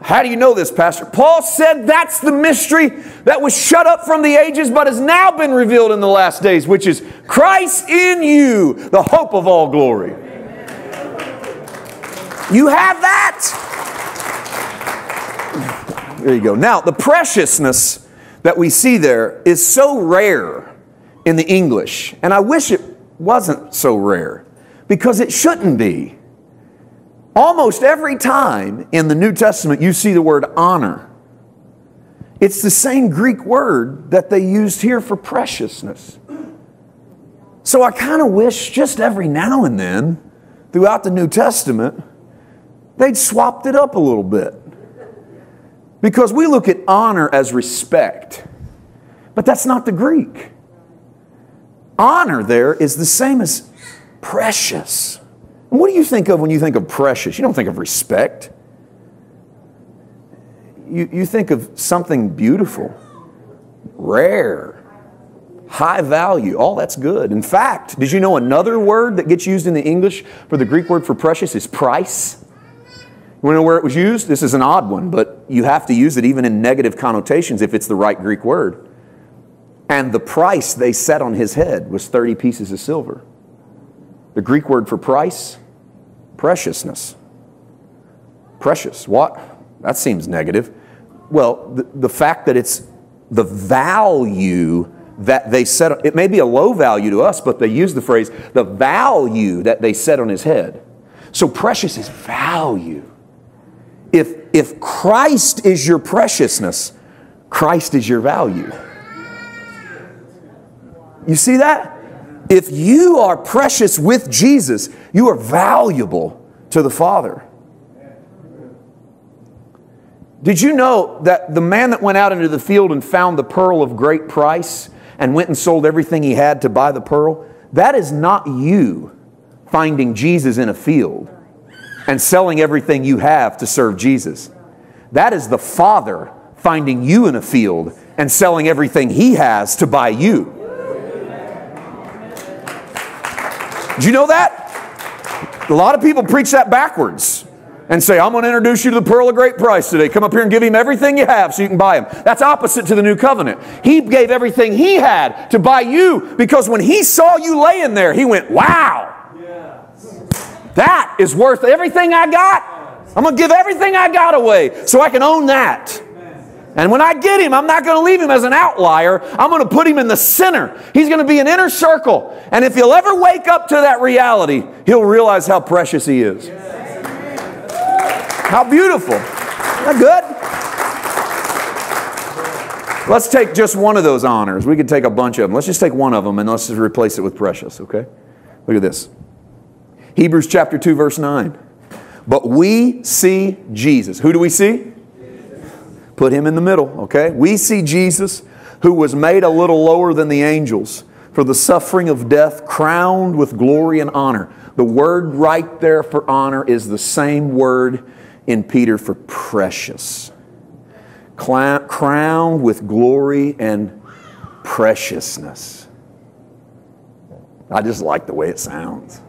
how do you know this, Pastor? Paul said that's the mystery that was shut up from the ages but has now been revealed in the last days, which is Christ in you, the hope of all glory. You have that. There you go. Now, the preciousness that we see there is so rare in the English, and I wish it wasn't so rare because it shouldn't be. Almost every time in the New Testament you see the word honor, it's the same Greek word that they used here for preciousness. So I kind of wish just every now and then throughout the New Testament they'd swapped it up a little bit. Because we look at honor as respect, but that's not the Greek. Honor there is the same as precious. And what do you think of when you think of precious? You don't think of respect. You, you think of something beautiful, rare, high value. All that's good. In fact, did you know another word that gets used in the English for the Greek word for precious is price? You want to know where it was used? This is an odd one, but you have to use it even in negative connotations if it's the right Greek word. And the price they set on his head was 30 pieces of silver. The Greek word for price, preciousness. Precious. What? That seems negative. Well, the, the fact that it's the value that they set, it may be a low value to us, but they use the phrase, the value that they set on his head. So precious is value. If, if Christ is your preciousness, Christ is your value. You see that? If you are precious with Jesus, you are valuable to the Father. Did you know that the man that went out into the field and found the pearl of great price and went and sold everything he had to buy the pearl? That is not you finding Jesus in a field and selling everything you have to serve Jesus. That is the Father finding you in a field and selling everything he has to buy you. Do you know that? A lot of people preach that backwards and say, I'm going to introduce you to the pearl of great price today. Come up here and give him everything you have so you can buy him. That's opposite to the new covenant. He gave everything he had to buy you because when he saw you laying there, he went, Wow, that is worth everything I got. I'm going to give everything I got away so I can own that. And when I get him, I'm not going to leave him as an outlier. I'm going to put him in the center. He's going to be an inner circle. And if he'll ever wake up to that reality, he'll realize how precious he is. How beautiful. Isn't that good? Let's take just one of those honors. We could take a bunch of them. Let's just take one of them and let's just replace it with precious, okay? Look at this. Hebrews chapter 2, verse 9. But we see Jesus. Who do we see? Put him in the middle, okay? We see Jesus, who was made a little lower than the angels for the suffering of death, crowned with glory and honor. The word right there for honor is the same word in Peter for precious. Crowned with glory and preciousness. I just like the way it sounds.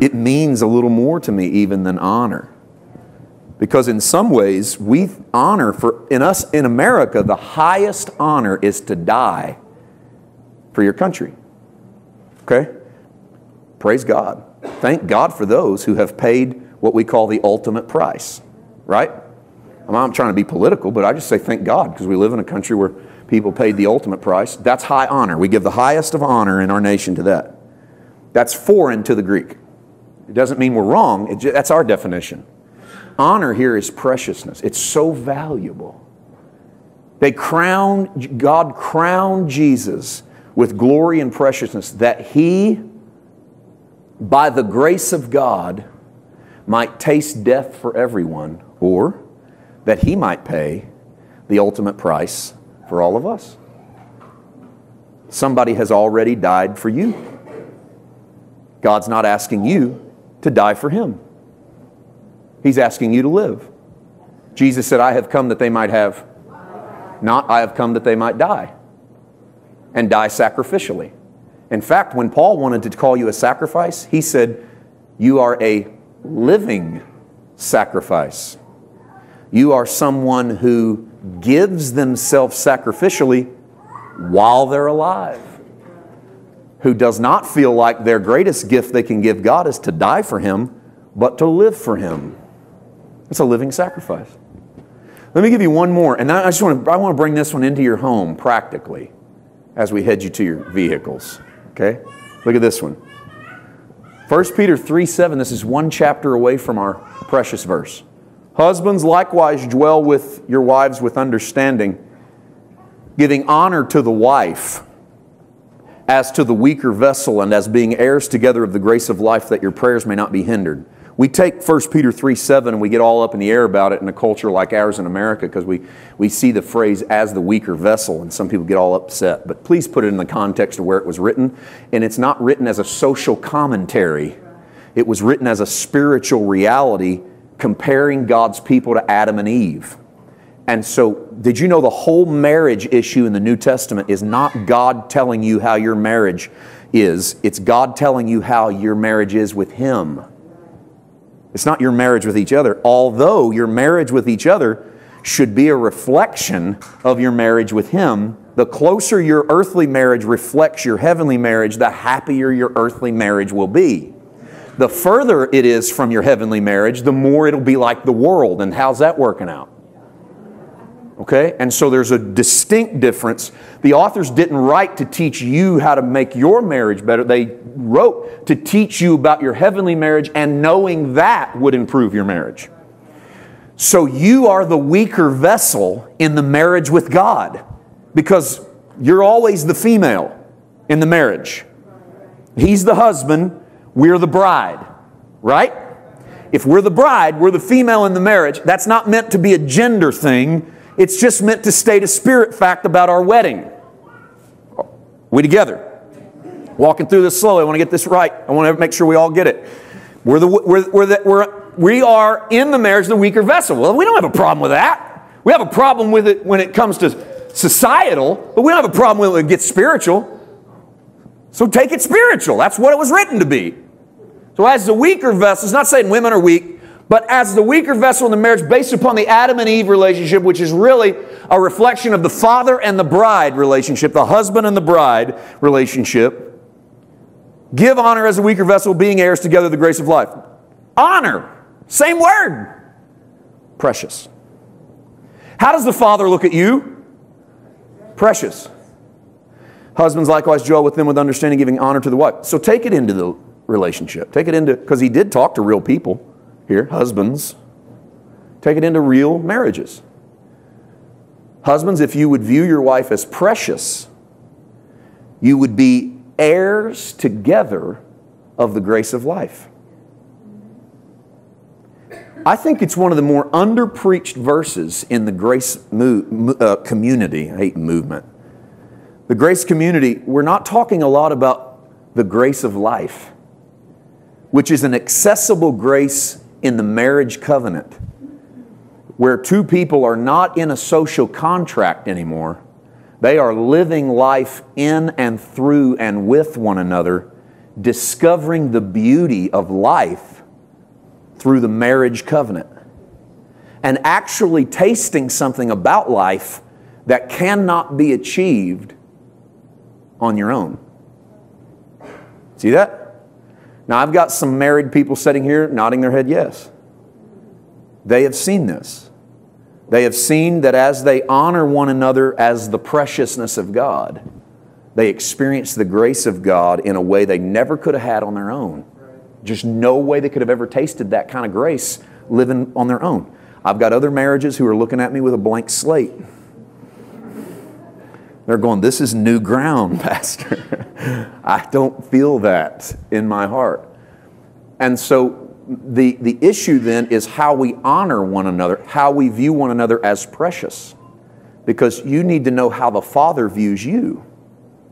It means a little more to me even than honor. Because in some ways, we honor for in us in America, the highest honor is to die for your country. Okay? Praise God. Thank God for those who have paid what we call the ultimate price. Right? I'm not trying to be political, but I just say thank God because we live in a country where people paid the ultimate price. That's high honor. We give the highest of honor in our nation to that. That's foreign to the Greek. It doesn't mean we're wrong, just, that's our definition. Honor here is preciousness, it's so valuable. They crowned, God crowned Jesus with glory and preciousness that he, by the grace of God, might taste death for everyone, or that he might pay the ultimate price for all of us. Somebody has already died for you. God's not asking you to die for him. He's asking you to live. Jesus said, I have come that they might have, not I have come that they might die, and die sacrificially. In fact, when Paul wanted to call you a sacrifice, he said, You are a living sacrifice. You are someone who gives themselves sacrificially while they're alive, who does not feel like their greatest gift they can give God is to die for Him, but to live for Him. It's a living sacrifice. Let me give you one more, and I just want to, I want to bring this one into your home practically as we head you to your vehicles. Okay? Look at this one. 1 Peter 3 7, this is one chapter away from our precious verse. Husbands, likewise dwell with your wives with understanding, giving honor to the wife as to the weaker vessel and as being heirs together of the grace of life that your prayers may not be hindered. We take 1 Peter 3 7 and we get all up in the air about it in a culture like ours in America because we, we see the phrase as the weaker vessel and some people get all upset. But please put it in the context of where it was written. And it's not written as a social commentary, it was written as a spiritual reality comparing God's people to Adam and Eve. And so, did you know the whole marriage issue in the New Testament is not God telling you how your marriage is, it's God telling you how your marriage is with Him. It's not your marriage with each other, although your marriage with each other should be a reflection of your marriage with Him. The closer your earthly marriage reflects your heavenly marriage, the happier your earthly marriage will be. The further it is from your heavenly marriage, the more it'll be like the world. And how's that working out? Okay? And so there's a distinct difference. The authors didn't write to teach you how to make your marriage better. They wrote to teach you about your heavenly marriage, and knowing that would improve your marriage. So you are the weaker vessel in the marriage with God because you're always the female in the marriage. He's the husband, we're the bride, right? If we're the bride, we're the female in the marriage. That's not meant to be a gender thing. It's just meant to state a spirit fact about our wedding. We together. Walking through this slowly. I want to get this right. I want to make sure we all get it. We're the, we're, we're the, we're, we are in the marriage the weaker vessel. Well, we don't have a problem with that. We have a problem with it when it comes to societal, but we don't have a problem when it gets spiritual. So take it spiritual. That's what it was written to be. So as the weaker vessel, it's not saying women are weak, but as the weaker vessel in the marriage based upon the Adam and Eve relationship, which is really a reflection of the father and the bride relationship, the husband and the bride relationship, give honor as a weaker vessel, being heirs together the grace of life. Honor, same word, precious. How does the father look at you? Precious. Husbands likewise dwell with them with understanding, giving honor to the wife. So take it into the relationship. Take it into, because he did talk to real people here, husbands. Take it into real marriages. Husbands, if you would view your wife as precious, you would be heirs together of the grace of life. I think it's one of the more underpreached verses in the grace mo- uh, community. I hate movement. The grace community, we're not talking a lot about the grace of life, which is an accessible grace in the marriage covenant, where two people are not in a social contract anymore. They are living life in and through and with one another, discovering the beauty of life through the marriage covenant and actually tasting something about life that cannot be achieved on your own. See that? Now, I've got some married people sitting here nodding their head yes. They have seen this. They have seen that as they honor one another as the preciousness of God, they experience the grace of God in a way they never could have had on their own. Just no way they could have ever tasted that kind of grace living on their own. I've got other marriages who are looking at me with a blank slate. They're going, This is new ground, (laughs) Pastor. I don't feel that in my heart. And so the, the issue then is how we honor one another, how we view one another as precious. Because you need to know how the Father views you,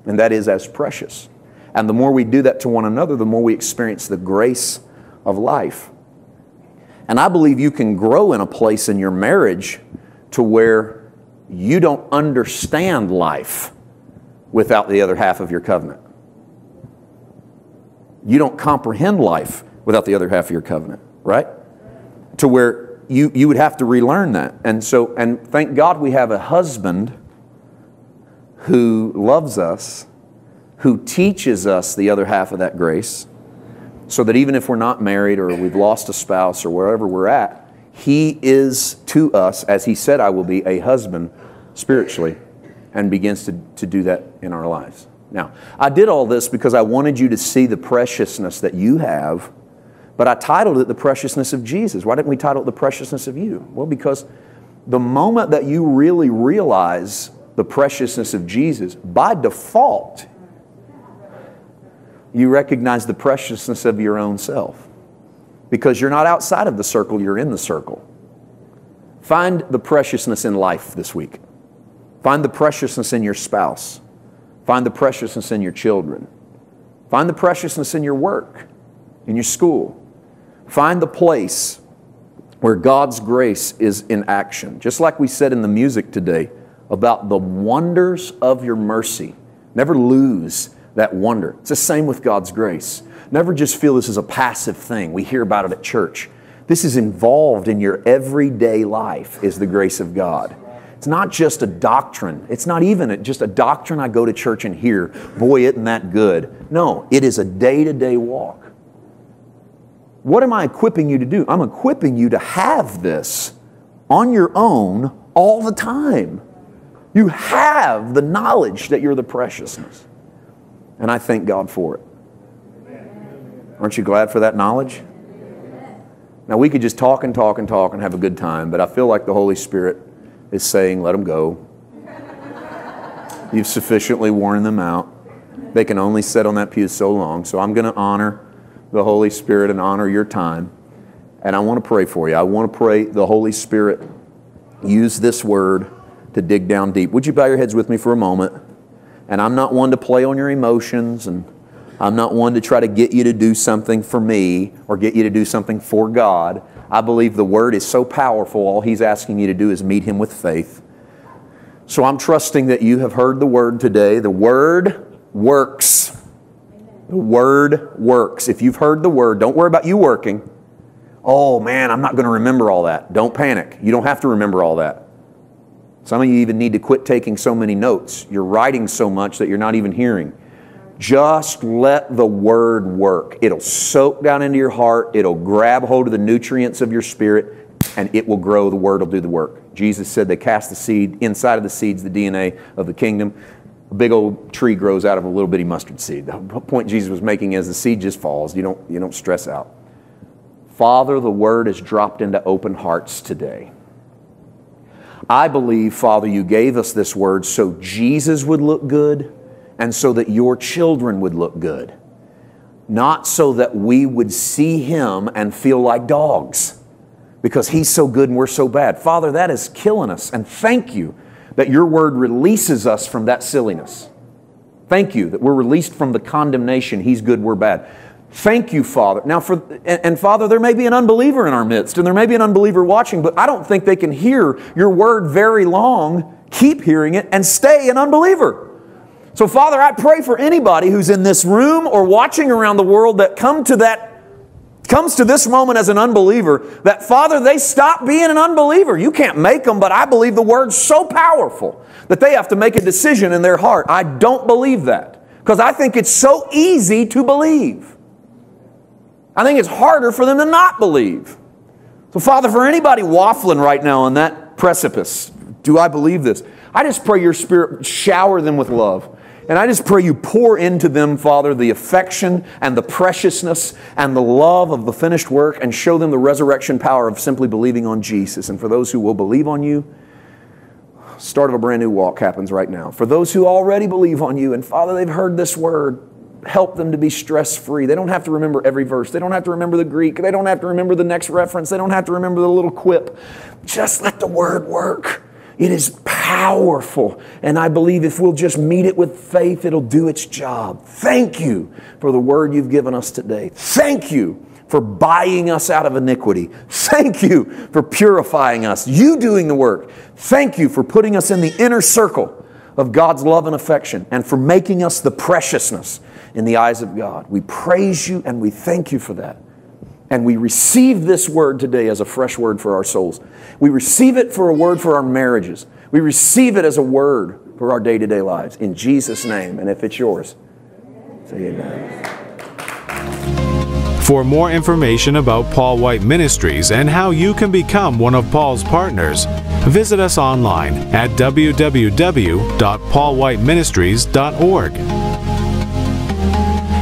and that is as precious. And the more we do that to one another, the more we experience the grace of life. And I believe you can grow in a place in your marriage to where you don't understand life without the other half of your covenant. You don't comprehend life without the other half of your covenant, right? To where you, you would have to relearn that. And so, and thank God we have a husband who loves us who teaches us the other half of that grace so that even if we're not married or we've lost a spouse or wherever we're at, He is to us, as He said, I will be, a husband spiritually, and begins to, to do that in our lives. Now, I did all this because I wanted you to see the preciousness that you have, but I titled it The Preciousness of Jesus. Why didn't we title it The Preciousness of You? Well, because the moment that you really realize the preciousness of Jesus, by default, you recognize the preciousness of your own self. Because you're not outside of the circle, you're in the circle. Find the preciousness in life this week. Find the preciousness in your spouse. Find the preciousness in your children. Find the preciousness in your work, in your school. Find the place where God's grace is in action. Just like we said in the music today about the wonders of your mercy. Never lose that wonder. It's the same with God's grace. Never just feel this is a passive thing. We hear about it at church. This is involved in your everyday life is the grace of God. It's not just a doctrine. It's not even just a doctrine I go to church and hear. Boy, isn't that good. No, it is a day to day walk. What am I equipping you to do? I'm equipping you to have this on your own all the time. You have the knowledge that you're the preciousness. And I thank God for it. Aren't you glad for that knowledge? Now, we could just talk and talk and talk and have a good time, but I feel like the Holy Spirit is saying, let them go. You've sufficiently worn them out. They can only sit on that pew so long. So I'm going to honor the Holy Spirit and honor your time. And I want to pray for you. I want to pray the Holy Spirit use this word to dig down deep. Would you bow your heads with me for a moment? And I'm not one to play on your emotions, and I'm not one to try to get you to do something for me or get you to do something for God. I believe the Word is so powerful, all He's asking you to do is meet Him with faith. So I'm trusting that you have heard the Word today. The Word works. The Word works. If you've heard the Word, don't worry about you working. Oh man, I'm not going to remember all that. Don't panic. You don't have to remember all that. Some of you even need to quit taking so many notes. You're writing so much that you're not even hearing. Just let the word work. It'll soak down into your heart, it'll grab hold of the nutrients of your spirit, and it will grow. The word will do the work. Jesus said they cast the seed, inside of the seeds, the DNA of the kingdom. A big old tree grows out of a little bitty mustard seed. The point Jesus was making is the seed just falls. You don't, you don't stress out. Father, the word is dropped into open hearts today. I believe, Father, you gave us this word so Jesus would look good and so that your children would look good, not so that we would see him and feel like dogs because he's so good and we're so bad. Father, that is killing us. And thank you that your word releases us from that silliness. Thank you that we're released from the condemnation, he's good, we're bad. Thank you, Father. Now, for and, and, Father, there may be an unbeliever in our midst, and there may be an unbeliever watching, but I don't think they can hear your word very long, keep hearing it, and stay an unbeliever. So, Father, I pray for anybody who's in this room or watching around the world that come to that comes to this moment as an unbeliever that father they stop being an unbeliever you can't make them but i believe the word's so powerful that they have to make a decision in their heart i don't believe that because i think it's so easy to believe I think it's harder for them to not believe. So, Father, for anybody waffling right now on that precipice, do I believe this? I just pray your Spirit shower them with love. And I just pray you pour into them, Father, the affection and the preciousness and the love of the finished work and show them the resurrection power of simply believing on Jesus. And for those who will believe on you, start of a brand new walk happens right now. For those who already believe on you, and Father, they've heard this word, help them to be stress free. They don't have to remember every verse. They don't have to remember the Greek. They don't have to remember the next reference. They don't have to remember the little quip. Just let the word work. It is powerful. And I believe if we'll just meet it with faith, it'll do its job. Thank you for the word you've given us today. Thank you for buying us out of iniquity. Thank you for purifying us. You doing the work. Thank you for putting us in the inner circle of God's love and affection and for making us the preciousness in the eyes of God. We praise you and we thank you for that. And we receive this word today as a fresh word for our souls. We receive it for a word for our marriages. We receive it as a word for our day to day lives. In Jesus' name. And if it's yours, say amen. For more information about Paul White Ministries and how you can become one of Paul's partners, visit us online at www.paulwhiteministries.org.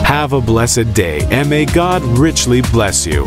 Have a blessed day, and may God richly bless you.